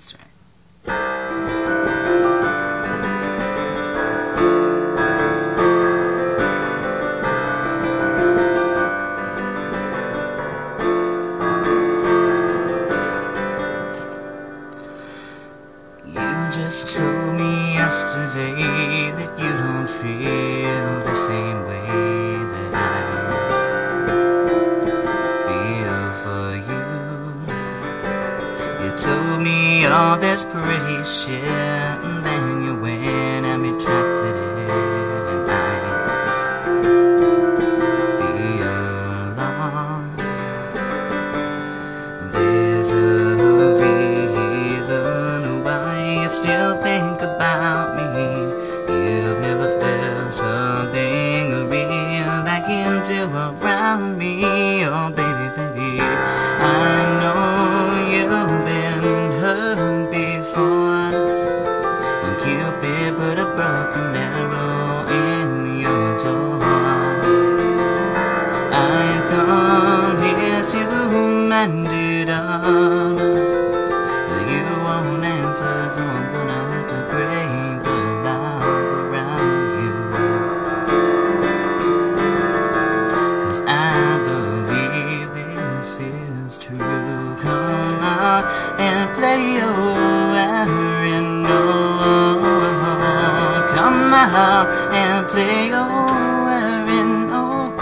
That's right. You just told me yesterday that you don't feel the same way that I feel for you. You told me all this pretty shit, and then you went and retracted it, and I feel lost. There's a reason why you still think about me. You've never felt something real that can do around me. Oh, baby, and play your Aaron. Oh,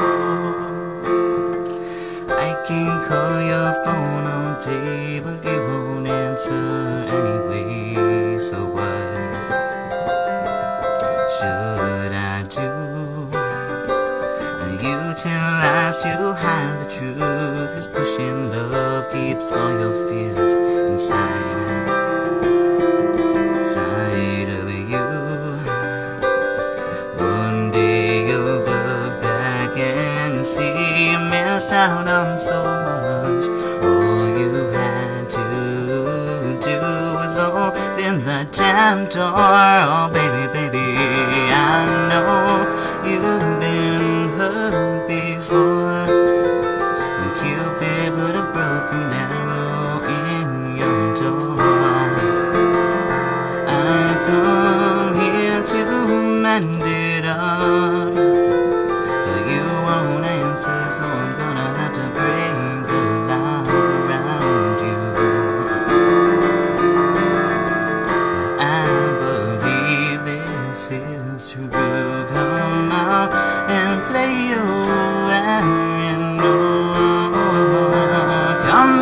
I can call your phone on day, but you won't answer anyway. So what should I do? You tell lies to hide the truth. Cause pushing love keeps all your fears missed on so much. All you had to do was open the damn door. Oh, baby, baby,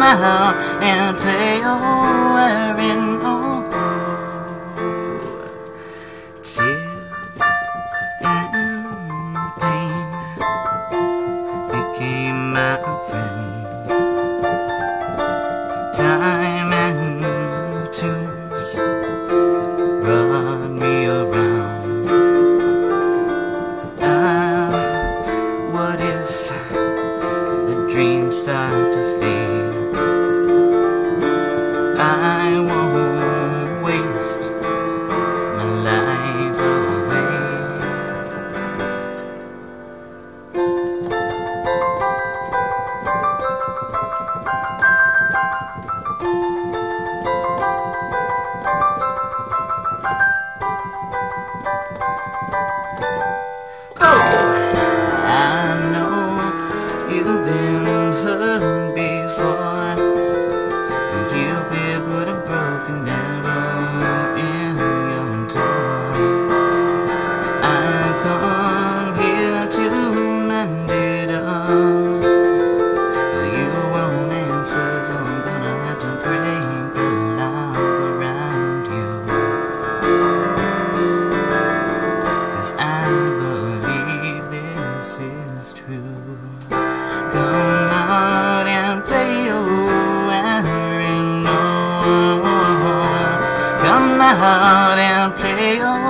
Out and play your Aaron. Oh, tears and pain became my friend. Time out and play your